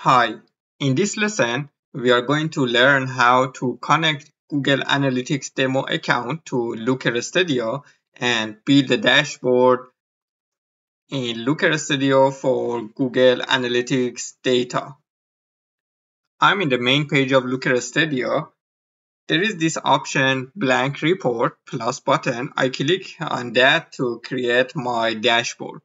Hi, in this lesson, we are going to learn how to connect Google Analytics demo account to Looker Studio and build a dashboard in Looker Studio for Google Analytics data. I'm in the main page of Looker Studio. There is this option blank report plus button. I click on that to create my dashboard.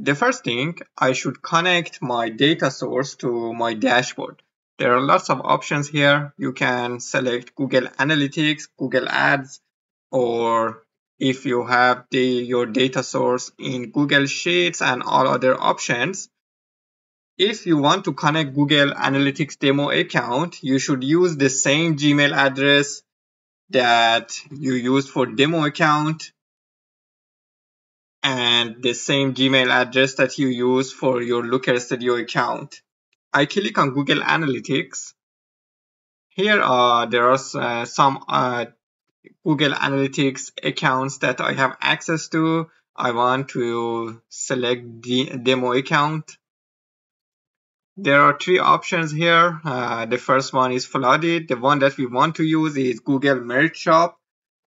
The first thing, I should connect my data source to my dashboard. There are lots of options here. You can select Google Analytics, Google Ads, or if you have the, your data source in Google Sheets and all other options. If you want to connect Google Analytics demo account, you should use the same Gmail address that you used for demo account and the same Gmail address that you use for your Looker Studio account. I click on Google Analytics. Here uh, there are uh, some uh, Google Analytics accounts that I have access to. I want to select the demo account. There are three options here. Uh, the first one is Flood-It. The one that we want to use is Google Merch Shop.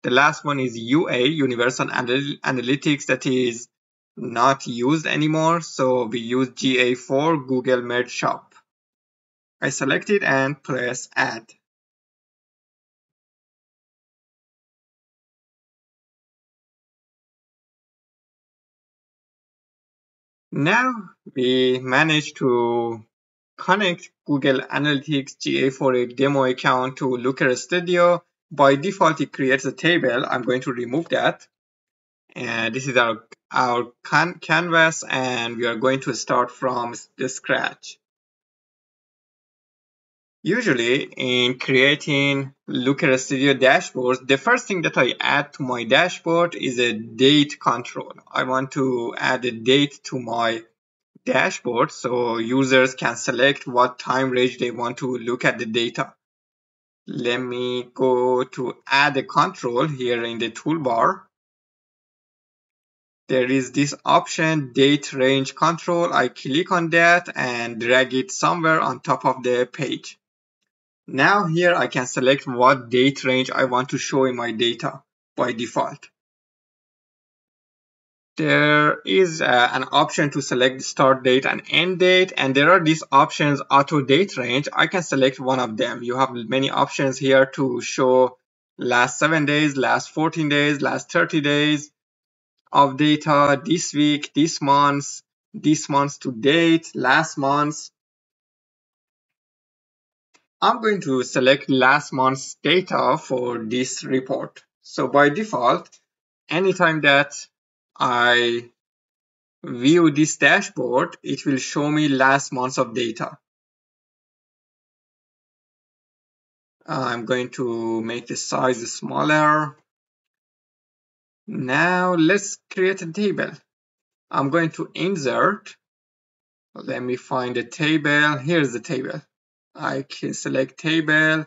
The last one is UA, Universal Anal Analytics, that is not used anymore. So we use GA4, Google Merch Shop. I select it and press Add. Now we managed to connect Google Analytics GA4 demo account to Looker Studio by default it creates a table. I'm going to remove that. And this is our our can canvas and we are going to start from the scratch. Usually in creating looker studio dashboards the first thing that i add to my dashboard is a date control. I want to add a date to my dashboard so users can select what time range they want to look at the data let me go to add a control here in the toolbar. There is this option date range control. I click on that and drag it somewhere on top of the page. Now here I can select what date range I want to show in my data by default there is uh, an option to select start date and end date and there are these options auto date range. I can select one of them. You have many options here to show last seven days last 14 days last 30 days of data this week this month this month to date last month. I'm going to select last month's data for this report. So by default anytime that I view this dashboard, it will show me last months of data. I'm going to make the size smaller. Now let's create a table. I'm going to insert. Let me find the table. Here's the table. I can select table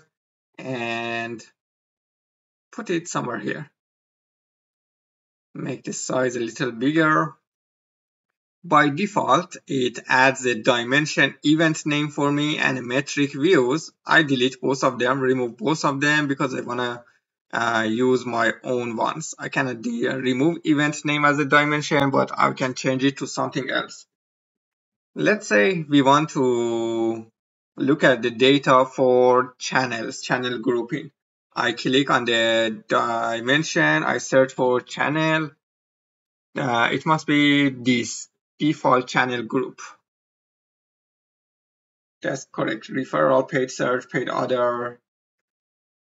and put it somewhere here make the size a little bigger. By default, it adds a dimension event name for me and a metric views. I delete both of them, remove both of them because I want to uh, use my own ones. I cannot remove event name as a dimension, but I can change it to something else. Let's say we want to look at the data for channels, channel grouping. I click on the dimension, I search for channel. Uh, it must be this default channel group. That's correct. Referral, paid search, paid other,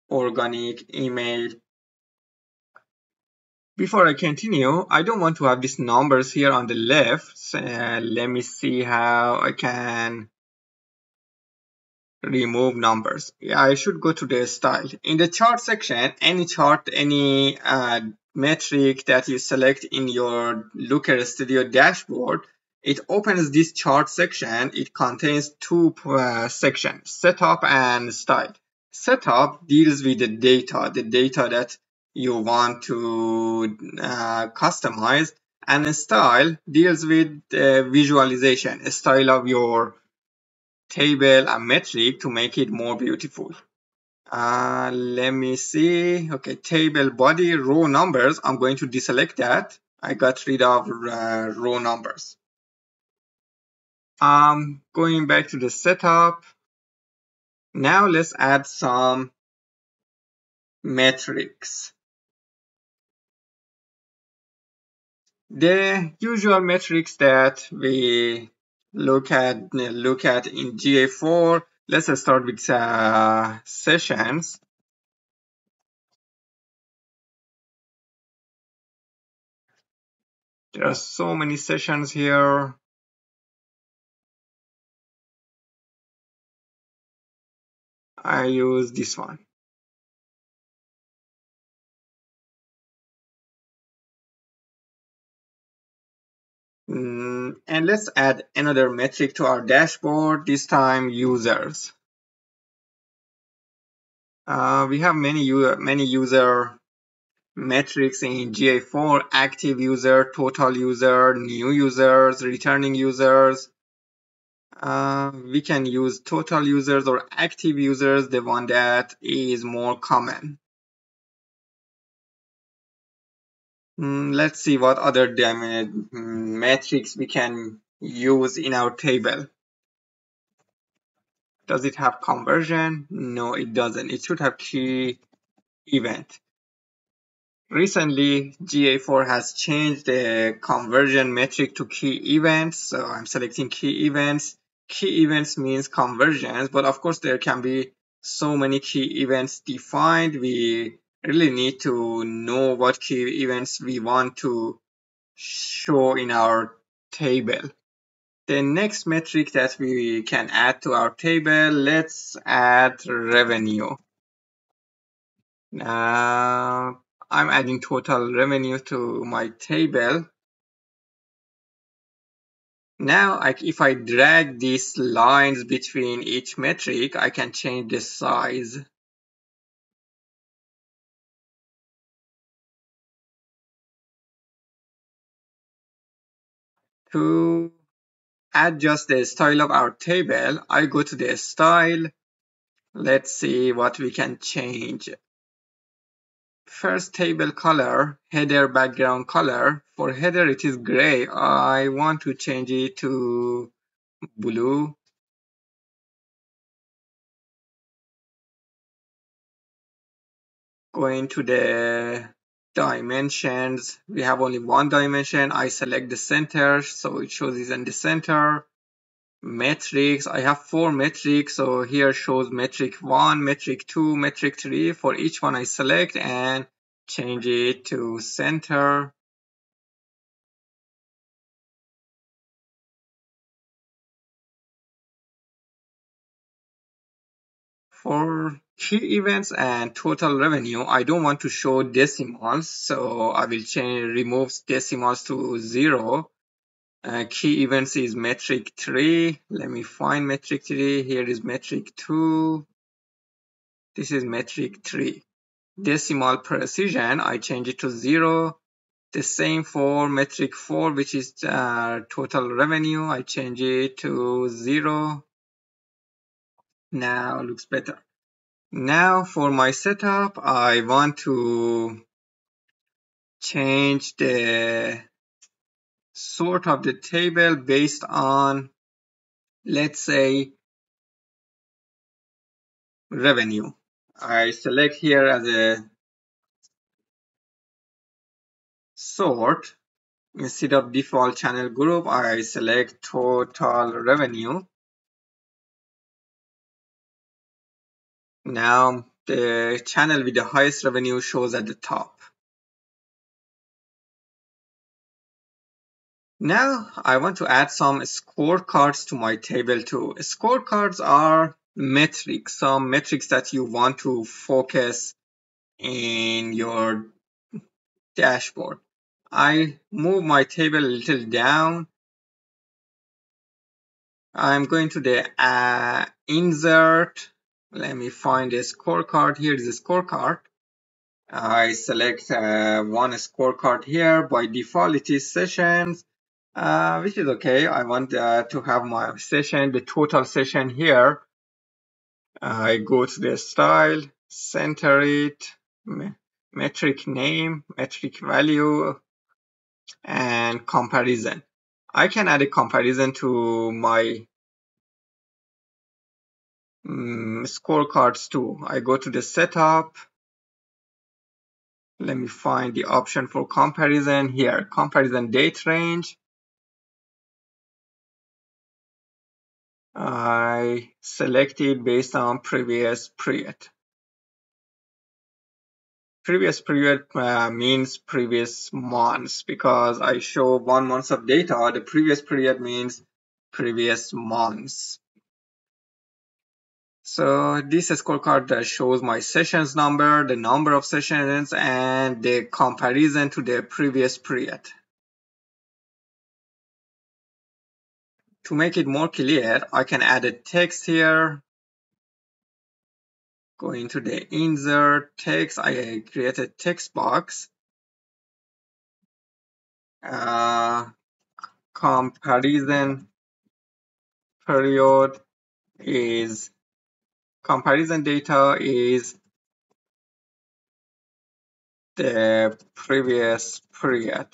organic, email. Before I continue, I don't want to have these numbers here on the left. Uh, let me see how I can remove numbers. Yeah, I should go to the style. In the chart section, any chart, any uh, metric that you select in your Looker Studio dashboard, it opens this chart section. It contains two uh, sections, setup and style. Setup deals with the data, the data that you want to uh, customize. And style deals with uh, visualization, style of your table a metric to make it more beautiful. Uh, let me see. Okay, table body row numbers. I'm going to deselect that. I got rid of uh, row numbers. Um, going back to the setup. Now let's add some metrics. The usual metrics that we look at look at in GA4. Let's start with uh, sessions. There are so many sessions here. I use this one. Mm, and let's add another metric to our dashboard, this time users. Uh, we have many, many user metrics in GA4, active user, total user, new users, returning users. Uh, we can use total users or active users, the one that is more common. Mm, let's see what other mm, metrics we can use in our table. Does it have conversion? No, it doesn't. It should have key event. Recently, GA4 has changed the conversion metric to key events. So I'm selecting key events. Key events means conversions, but of course there can be so many key events defined. We really need to know what key events we want to show in our table. The next metric that we can add to our table, let's add revenue. Now, I'm adding total revenue to my table. Now, if I drag these lines between each metric, I can change the size. To adjust the style of our table, I go to the style. Let's see what we can change. First table color, header background color. For header it is gray. I want to change it to blue. Going to the dimensions. We have only one dimension. I select the center so it shows is in the center. Metrics I have four metrics so here shows metric 1 metric 2 metric 3 for each one I select and change it to center. For key events and total revenue, I don't want to show decimals, so I will change remove decimals to zero. Uh, key events is metric 3. Let me find metric 3. Here is metric 2. This is metric 3. Decimal precision, I change it to 0. The same for metric 4, which is uh, total revenue. I change it to 0. Now looks better. Now for my setup, I want to change the sort of the table based on, let's say, revenue. I select here as a sort. Instead of default channel group, I select total revenue. Now the channel with the highest revenue shows at the top. Now I want to add some scorecards to my table too. Scorecards are metrics, some metrics that you want to focus in your dashboard. I move my table a little down. I'm going to the uh, insert let me find a scorecard. Here is a scorecard. I select uh, one scorecard here. By default, it is sessions, uh, which is okay. I want uh, to have my session, the total session here. I go to the style, center it, metric name, metric value, and comparison. I can add a comparison to my um, scorecards too. I go to the setup, let me find the option for comparison here. Comparison date range. I selected based on previous period. Previous period uh, means previous months because I show one month of data. The previous period means previous months so this scorecard that shows my sessions number, the number of sessions, and the comparison to the previous period. To make it more clear, I can add a text here. Go into the insert text. I create a text box. Uh, comparison period is comparison data is the previous period.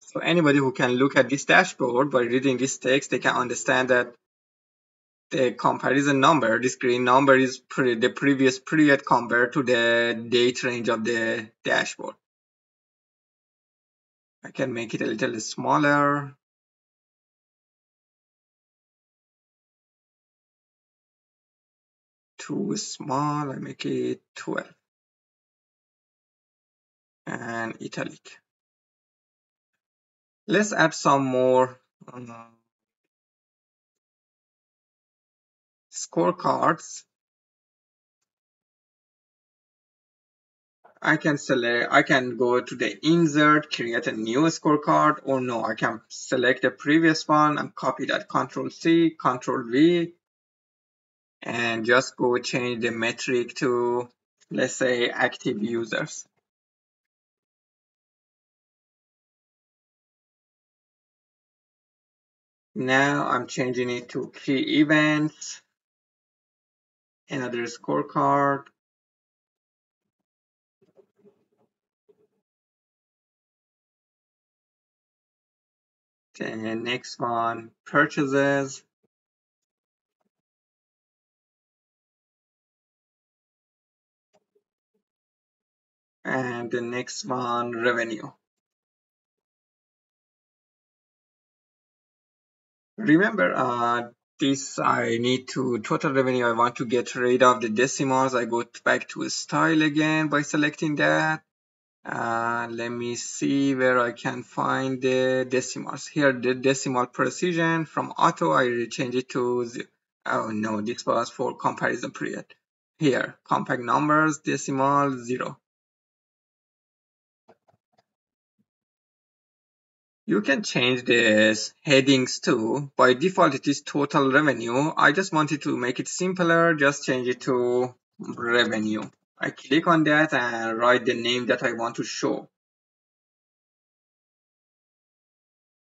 So anybody who can look at this dashboard by reading this text, they can understand that the comparison number, this green number is pre the previous period compared to the date range of the dashboard. I can make it a little smaller. Too small, I make it 12. And italic. Let's add some more um, scorecards. I can select, I can go to the insert, create a new scorecard, or no, I can select the previous one and copy that Control C, Control V, and just go change the metric to, let's say, active users. Now I'm changing it to key events, another scorecard. The next one, purchases. And the next one, revenue. Remember, uh, this I need to total revenue. I want to get rid of the decimals. I go back to style again by selecting that. Uh, let me see where I can find the decimals. Here, the decimal precision from auto, I change it to zero. Oh no, this was for comparison period. Here, compact numbers, decimal, zero. You can change this headings too. By default, it is total revenue. I just wanted to make it simpler. Just change it to revenue. I click on that and write the name that I want to show.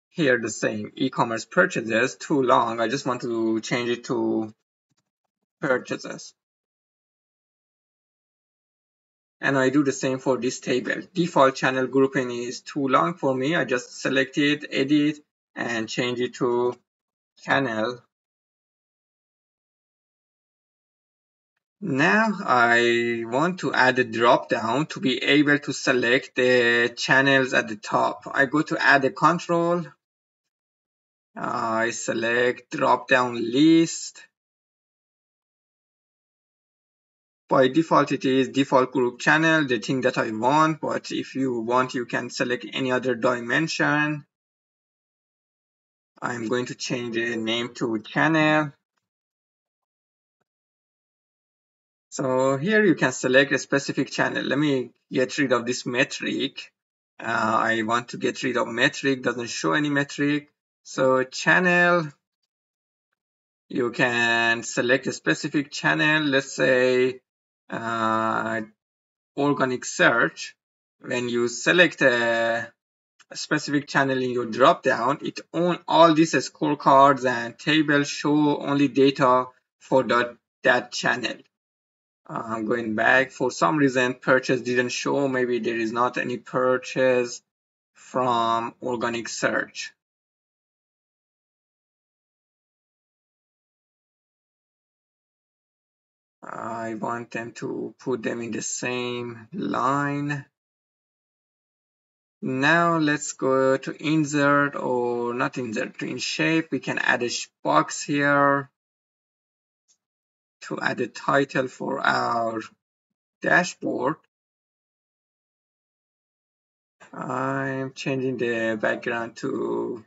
Here the same, e-commerce purchases, too long. I just want to change it to purchases. And I do the same for this table. Default channel grouping is too long for me. I just select it, edit, and change it to channel. Now I want to add a drop down to be able to select the channels at the top. I go to add a control. I select drop down list by default it is default group channel the thing that I want but if you want you can select any other dimension. I'm going to change the name to channel. So here you can select a specific channel. Let me get rid of this metric. Uh, I want to get rid of metric doesn't show any metric. So channel you can select a specific channel. Let's say uh, organic search, when you select a, a specific channel in your dropdown, it on all these scorecards and tables show only data for that, that channel. Uh, going back, for some reason purchase didn't show, maybe there is not any purchase from organic search. I want them to put them in the same line. Now let's go to insert or not insert to in shape. We can add a box here to add a title for our dashboard. I'm changing the background to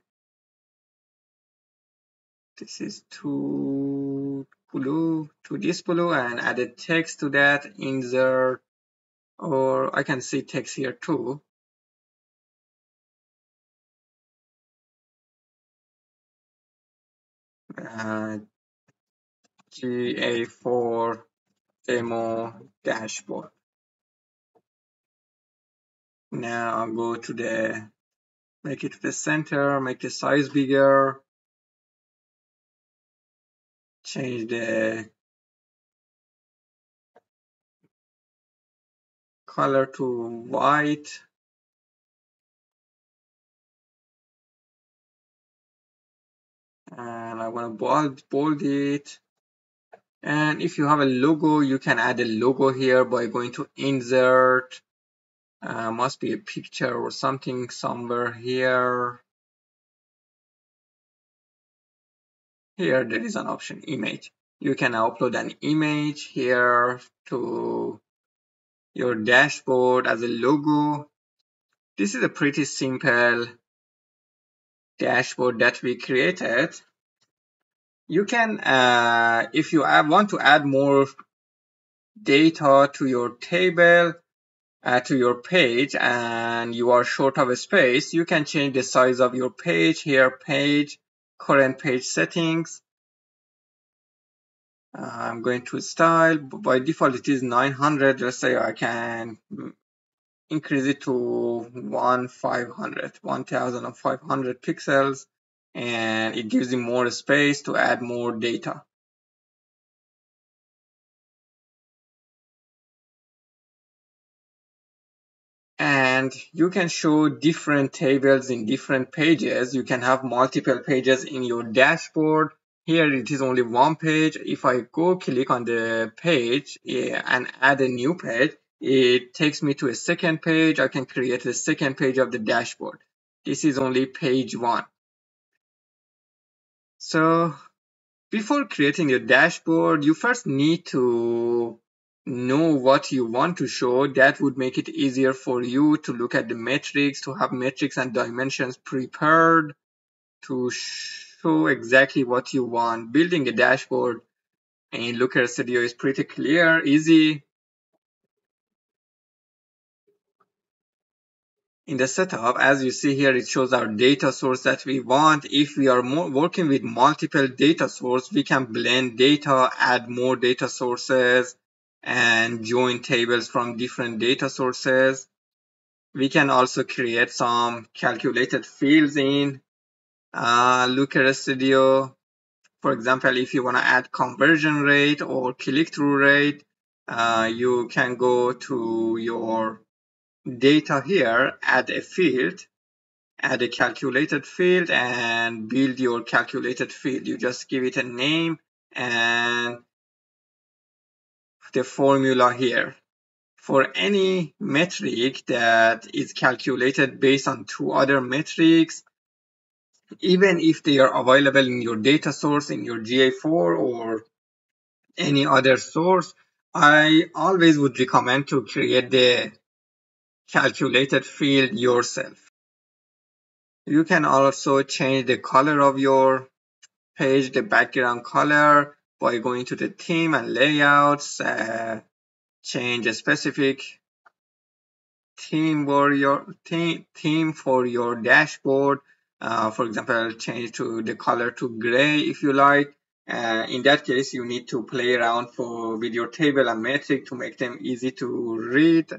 this is too blue to this blue and added text to that insert or I can see text here too. Uh, GA4 demo dashboard. Now I'll go to the make it to the center make the size bigger change the color to white. And I want to bold, bold it. And if you have a logo you can add a logo here by going to insert. Uh, must be a picture or something somewhere here Here there is an option image. You can upload an image here to your dashboard as a logo. This is a pretty simple dashboard that we created. You can, uh, if you want to add more data to your table, uh, to your page and you are short of a space, you can change the size of your page here, page, current page settings. I'm going to style. By default, it is 900. Let's say I can increase it to 1500, 1500 pixels, and it gives you more space to add more data. And you can show different tables in different pages. You can have multiple pages in your dashboard. Here it is only one page. If I go click on the page and add a new page, it takes me to a second page. I can create a second page of the dashboard. This is only page one. So before creating your dashboard, you first need to know what you want to show, that would make it easier for you to look at the metrics, to have metrics and dimensions prepared to show exactly what you want. Building a dashboard in Looker Studio is pretty clear, easy. In the setup, as you see here, it shows our data source that we want. If we are working with multiple data source, we can blend data, add more data sources, and join tables from different data sources. We can also create some calculated fields in uh, Looker Studio. For example, if you want to add conversion rate or click-through rate, uh, you can go to your data here, add a field, add a calculated field and build your calculated field. You just give it a name and the formula here. For any metric that is calculated based on two other metrics, even if they are available in your data source, in your GA4 or any other source, I always would recommend to create the calculated field yourself. You can also change the color of your page, the background color, by going to the theme and layouts, uh, change a specific theme for your theme, theme for your dashboard. Uh, for example, change to the color to gray if you like. uh, in that case, you need to play around for with your table and metric to make them easy to read.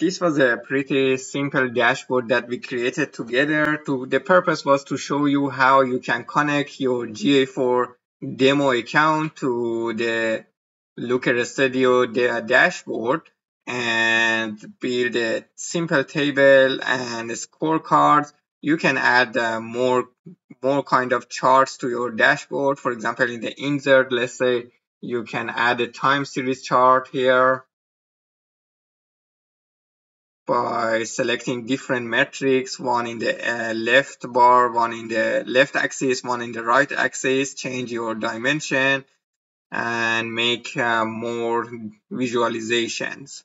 This was a pretty simple dashboard that we created together. To The purpose was to show you how you can connect your GA4 demo account to the Looker Studio dashboard and build a simple table and scorecards. You can add uh, more more kind of charts to your dashboard. For example, in the insert, let's say you can add a time series chart here by selecting different metrics, one in the uh, left bar, one in the left axis, one in the right axis, change your dimension and make uh, more visualizations.